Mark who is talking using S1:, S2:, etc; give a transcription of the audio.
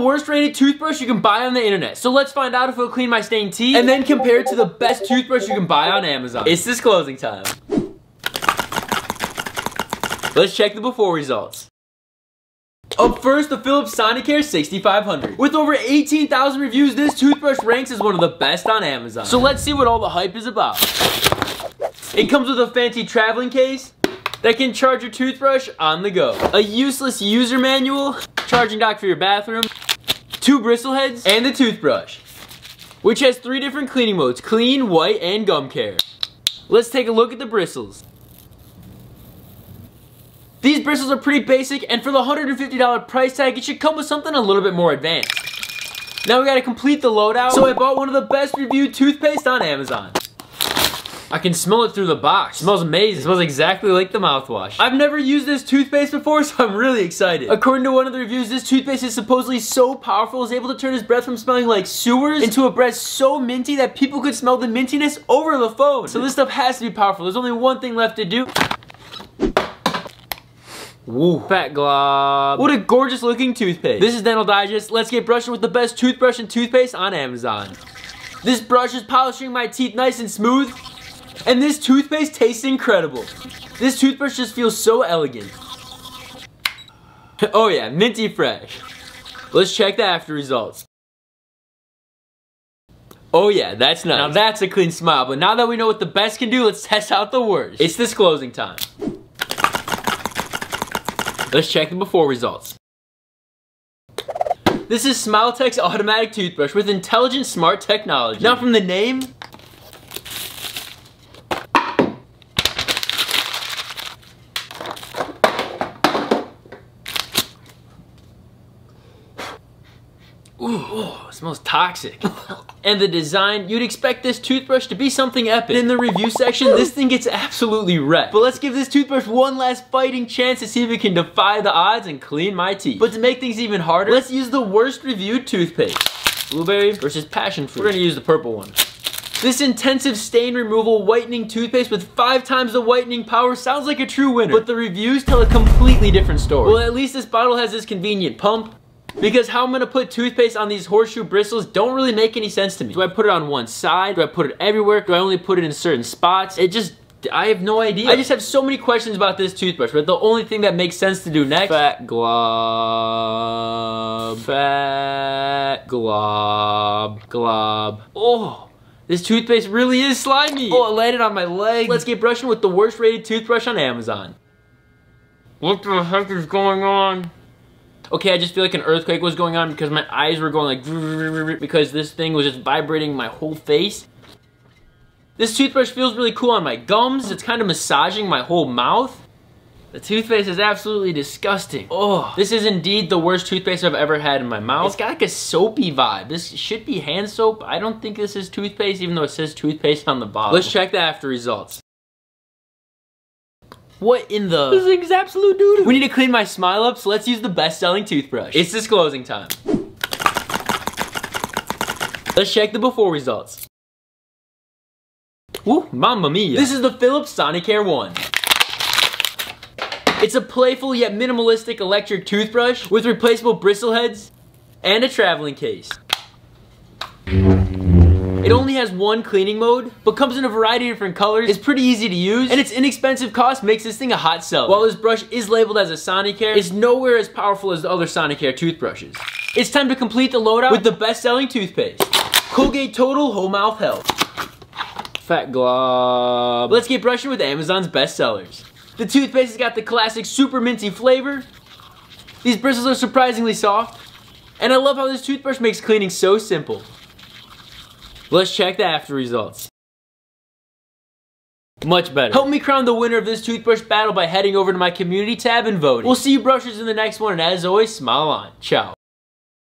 S1: worst rated toothbrush you can buy on the internet. So let's find out if it'll clean my stained teeth and then compare it to the best toothbrush you can buy on Amazon. It's disclosing time. Let's check the before results. Up first, the Philips Sonicare 6500. With over 18,000 reviews, this toothbrush ranks as one of the best on Amazon. So let's see what all the hype is about. It comes with a fancy traveling case that can charge your toothbrush on the go. A useless user manual, charging dock for your bathroom, two bristle heads, and the toothbrush, which has three different cleaning modes, clean, white, and gum care. Let's take a look at the bristles. These bristles are pretty basic, and for the $150 price tag, it should come with something a little bit more advanced. Now we gotta complete the loadout, so I bought one of the best reviewed toothpaste on Amazon. I can smell it through the box. It smells amazing. It smells exactly like the mouthwash. I've never used this toothpaste before, so I'm really excited. According to one of the reviews, this toothpaste is supposedly so powerful, it's able to turn his breath from smelling like sewers into a breath so minty that people could smell the mintiness over the phone. So this stuff has to be powerful. There's only one thing left to do. Woo. Fat glob. What a gorgeous looking toothpaste. This is Dental Digest. Let's get brushing with the best toothbrush and toothpaste on Amazon. This brush is polishing my teeth nice and smooth. And this toothpaste tastes incredible. This toothbrush just feels so elegant. oh yeah, minty fresh. Let's check the after results. Oh yeah, that's nice. Now that's a clean smile, but now that we know what the best can do, let's test out the worst. It's disclosing time. Let's check the before results. This is Smiletek's automatic toothbrush with intelligent smart technology. Now from the name, Ooh, oh, it smells toxic. and the design, you'd expect this toothbrush to be something epic. In the review section, this thing gets absolutely wrecked. But let's give this toothbrush one last fighting chance to see if it can defy the odds and clean my teeth. But to make things even harder, let's use the worst reviewed toothpaste. Blueberry versus passion fruit. We're gonna use the purple one. This intensive stain removal whitening toothpaste with five times the whitening power sounds like a true winner, but the reviews tell a completely different story. Well, at least this bottle has this convenient pump, because how I'm gonna put toothpaste on these horseshoe bristles don't really make any sense to me. Do I put it on one side? Do I put it everywhere? Do I only put it in certain spots? It just, I have no idea. I just have so many questions about this toothbrush, but the only thing that makes sense to do next, fat glob, fat glob, glob. Oh. This toothpaste really is slimy. Oh, it landed on my leg. Let's get brushing with the worst rated toothbrush on Amazon. What the heck is going on? Okay, I just feel like an earthquake was going on because my eyes were going like because this thing was just vibrating my whole face. This toothbrush feels really cool on my gums. It's kind of massaging my whole mouth. The toothpaste is absolutely disgusting. Oh, this is indeed the worst toothpaste I've ever had in my mouth. It's got like a soapy vibe. This should be hand soap. I don't think this is toothpaste, even though it says toothpaste on the bottle. Let's check the after results. What in the?
S2: This thing's absolute doo, -doo.
S1: We need to clean my smile up, so let's use the best-selling toothbrush. It's disclosing time. Let's check the before results. Ooh, mamma mia. This is the Philips Sonicare 1. It's a playful yet minimalistic electric toothbrush with replaceable bristle heads and a traveling case. It only has one cleaning mode, but comes in a variety of different colors. It's pretty easy to use, and its inexpensive cost makes this thing a hot seller. While this brush is labeled as a Sonicare, it's nowhere as powerful as the other Sonicare toothbrushes. It's time to complete the loadout with the best-selling toothpaste. Colgate Total Whole Mouth Health. Fat glob. Let's get brushing with Amazon's best sellers. The toothpaste has got the classic super minty flavor. These bristles are surprisingly soft. And I love how this toothbrush makes cleaning so simple. Let's check the after results. Much better. Help me crown the winner of this toothbrush battle by heading over to my community tab and voting. We'll see you brushers in the next one, and as always, smile on. Ciao.